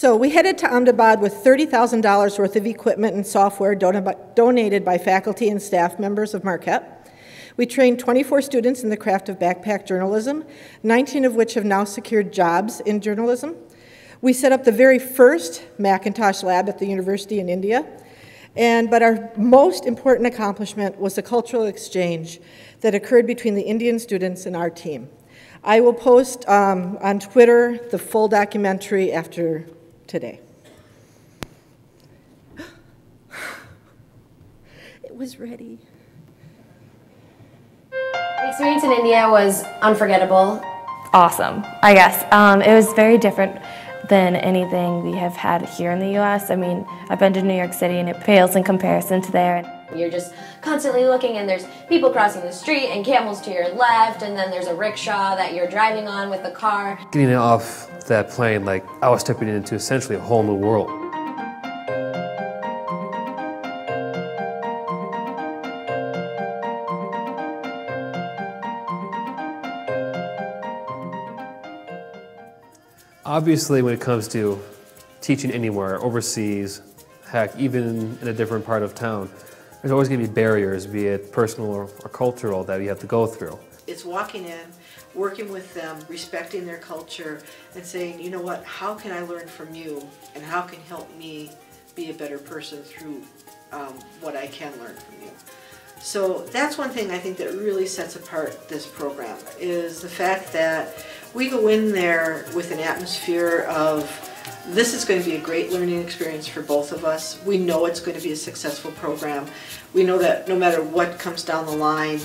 So we headed to Ahmedabad with $30,000 worth of equipment and software donated by faculty and staff members of Marquette. We trained 24 students in the craft of backpack journalism, 19 of which have now secured jobs in journalism. We set up the very first Macintosh lab at the university in India. And, but our most important accomplishment was the cultural exchange that occurred between the Indian students and our team. I will post um, on Twitter the full documentary after today. It was ready. The experience in India was unforgettable. Awesome, I guess. Um, it was very different than anything we have had here in the U.S. I mean, I've been to New York City and it pales in comparison to there. You're just constantly looking and there's people crossing the street and camels to your left and then there's a rickshaw that you're driving on with the car. Getting off that plane, like I was stepping into essentially a whole new world. Obviously, when it comes to teaching anywhere, overseas, heck, even in a different part of town, there's always going to be barriers, be it personal or, or cultural, that you have to go through. It's walking in, working with them, respecting their culture, and saying, you know what, how can I learn from you, and how can help me be a better person through um, what I can learn from you. So that's one thing I think that really sets apart this program, is the fact that we go in there with an atmosphere of this is going to be a great learning experience for both of us. We know it's going to be a successful program. We know that no matter what comes down the line,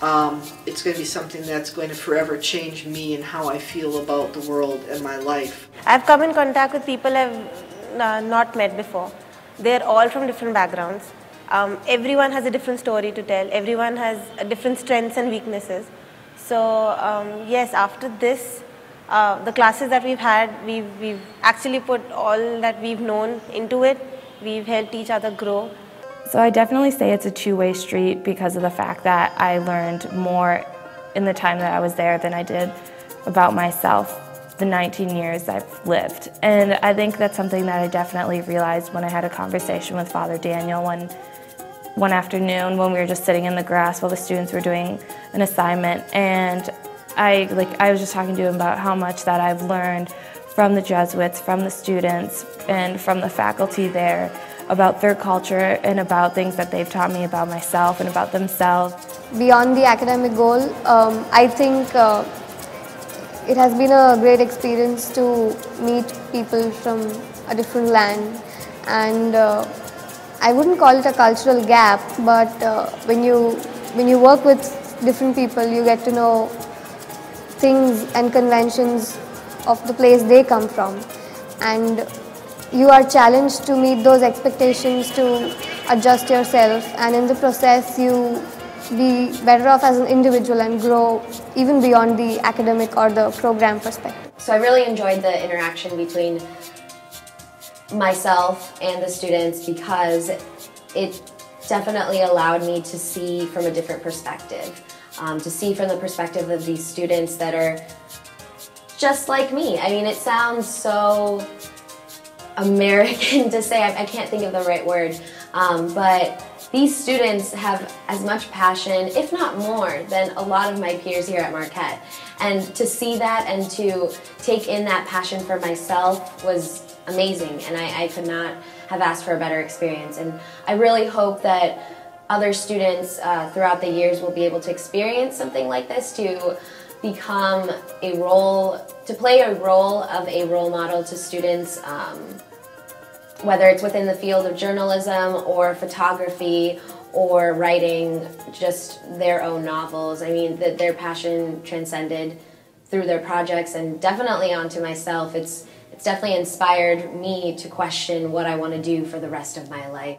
um, it's going to be something that's going to forever change me and how I feel about the world and my life. I've come in contact with people I've uh, not met before. They're all from different backgrounds. Um, everyone has a different story to tell. Everyone has different strengths and weaknesses. So um, yes, after this, uh, the classes that we've had, we've, we've actually put all that we've known into it. We've helped each other grow. So I definitely say it's a two-way street because of the fact that I learned more in the time that I was there than I did about myself the 19 years I've lived. And I think that's something that I definitely realized when I had a conversation with Father Daniel one, one afternoon when we were just sitting in the grass while the students were doing an assignment. And I, like, I was just talking to him about how much that I've learned from the Jesuits, from the students, and from the faculty there about their culture and about things that they've taught me about myself and about themselves. Beyond the academic goal, um, I think uh, it has been a great experience to meet people from a different land and uh, I wouldn't call it a cultural gap but uh, when you when you work with different people you get to know things and conventions of the place they come from. And you are challenged to meet those expectations to adjust yourself. And in the process you be better off as an individual and grow even beyond the academic or the program perspective. So I really enjoyed the interaction between myself and the students because it definitely allowed me to see from a different perspective um, to see from the perspective of these students that are just like me. I mean, it sounds so American to say, I, I can't think of the right word, um, but these students have as much passion, if not more, than a lot of my peers here at Marquette. And to see that and to take in that passion for myself was amazing, and I, I could not have asked for a better experience. And I really hope that other students uh, throughout the years will be able to experience something like this to become a role, to play a role of a role model to students, um, whether it's within the field of journalism or photography or writing just their own novels. I mean, the, their passion transcended through their projects and definitely onto myself. It's, it's definitely inspired me to question what I want to do for the rest of my life.